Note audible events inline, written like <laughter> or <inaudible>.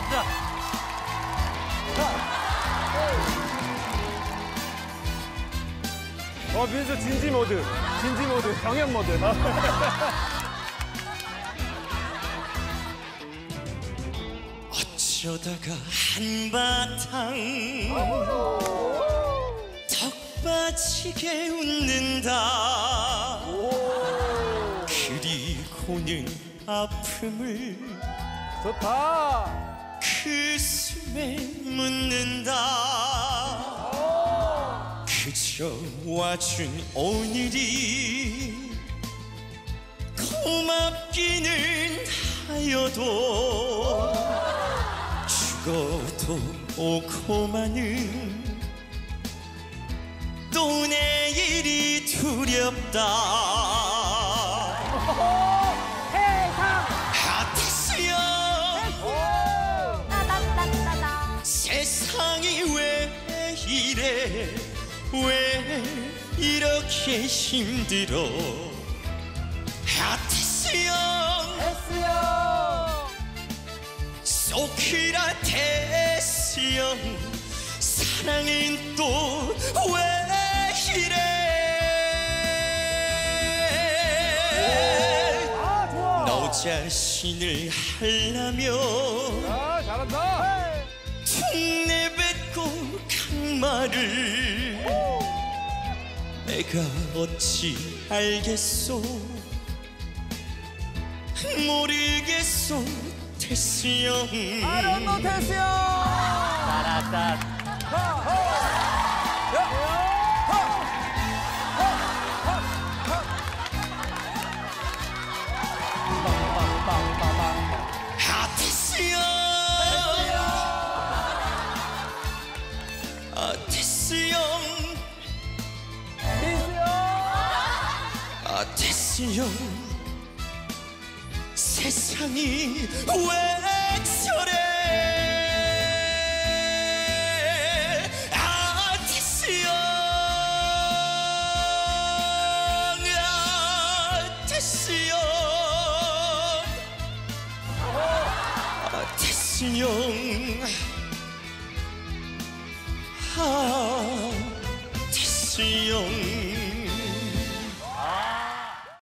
진짜. 어, 민수 진지 모드. 진지 모드. 경연 모드. <laughs> 어쩌다가 한바탕 턱 빠지게 웃는다 그리고는 아픔을 좋다. 그 숨에 묻는다 그저 와준 오늘이 고맙기는 하여도 죽어도 오고 마는 또 내일이 두렵다 세상이 왜 이래? 왜 이렇게 힘들어? 하트스형 소크라테스 형 사랑은 또 왜 이래? 아. 너 자신을 하려면 아, 잘한다. 툭 내뱉고 강말을 내가 어찌 알겠소? 모르겠소 태수형. 아론노 테스요. 하태수 아 태수형. 민수요. 아 태수형. 세상이 왜 저래? 아 태수형. 아 태수형. 아 태수형 아 태수형